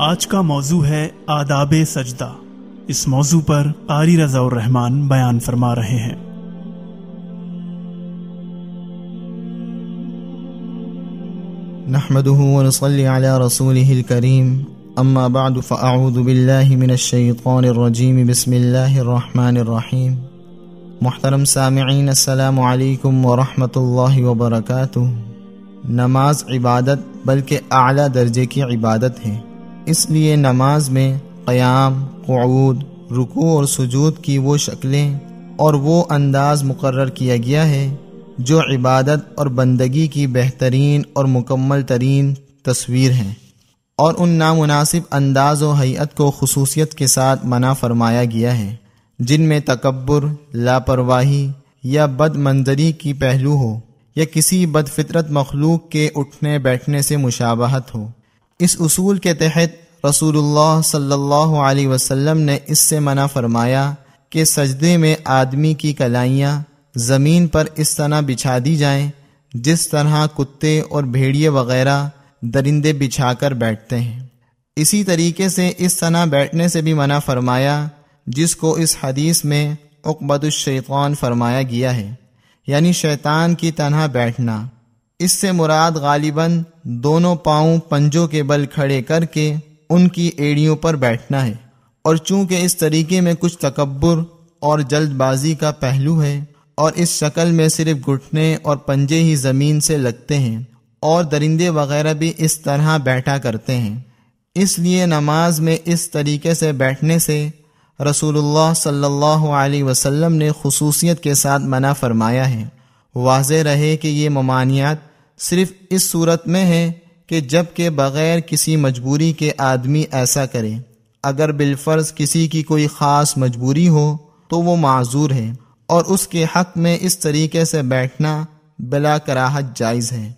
آج کا موضوع ہے آداب سجدہ۔ اس موضوع پر قاری رضا الرحمان بیان فرما رہے ہیں۔ نحمده ونصلي على رسوله الكريم اما بعد فاعوذ بالله من الشيطان الرجيم بسم الله الرحمن الرحيم محترم سامعین، السلام علیکم ورحمۃ اللہ وبرکاتہ۔ نماز عبادت بلکہ اعلیٰ درجے کی عبادت ہے۔ اس لیے نماز میں قیام، قعود، رکوع اور سجود کی وہ شکلیں اور وہ انداز مقرر کیا گیا ہے جو عبادت اور بندگی کی بہترین اور مکمل ترین تصویر ہیں اور ان نامناسب انداز و حیت کو خصوصیت کے ساتھ منع فرمایا گیا ہے، جن میں تکبر، لاپرواہی یا بد منظری کی پہلو ہو یا کسی بد فطرت مخلوق کے اٹھنے بیٹھنے سے مشابہت ہو۔ اس اصول کے تحت رسول اللہ صلی اللہ علیہ وسلم نے اس سے منع فرمایا کہ سجدے میں آدمی کی کلائیاں زمین پر اس طرح بچھا دی جائیں جس طرح کتے اور بھیڑیے وغیرہ درندے بچھا کر بیٹھتے ہیں۔ اسی طریقے سے اس طرح بیٹھنے سے بھی منع فرمایا جس کو اس حدیث میں اقبت الشیطان فرمایا گیا ہے۔ یعنی شیطان کی طرح بیٹھنا۔ اس سے مراد غالباً دونوں پاؤں پنجوں کے بل کھڑے کر کے ان کی ایڑیوں پر بیٹھنا ہے۔ اور چونکہ اس طریقے میں کچھ تکبر اور جلد بازی کا پہلو ہے، اور اس شکل میں صرف گھٹنے اور پنجے ہی زمین سے لگتے ہیں، اور درندے وغیرہ بھی اس طرح بیٹھا کرتے ہیں۔ اس لیے نماز میں اس طریقے سے بیٹھنے سے رسول اللہ صلی اللہ علیہ وسلم نے خصوصیت کے ساتھ منع فرمایا ہے۔ واضح رہے کہ یہ ممانعات صرف اس صورت میں ہے کہ جبکہ بغیر کسی مجبوری کے آدمی ایسا کرے، اگر بالفرض کسی کی کوئی خاص مجبوری ہو تو وہ معذور ہے اور اس کے حق میں اس طریقے سے بیٹھنا بلا کراہت جائز ہے۔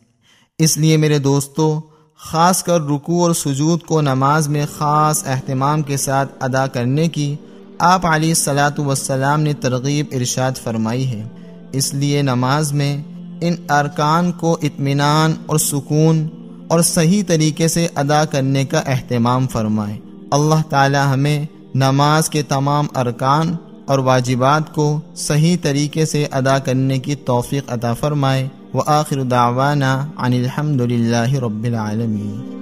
اس لیے میرے دوستو، خاص کر رکوع اور سجود کو نماز میں خاص اہتمام کے ساتھ ادا کرنے کی آپ علی صلاۃ وسلام نے ترغیب ارشاد فرمائی ہے۔ اس لیے نماز میں ان ارکان کو اطمینان اور سکون اور صحیح طریقے سے ادا کرنے کا اہتمام فرمائے۔ اللہ تعالی ہمیں نماز کے تمام ارکان اور واجبات کو صحیح طریقے سے ادا کرنے کی توفیق عطا فرمائے۔ وہ آخر عن الحمد للہ رب العالمین۔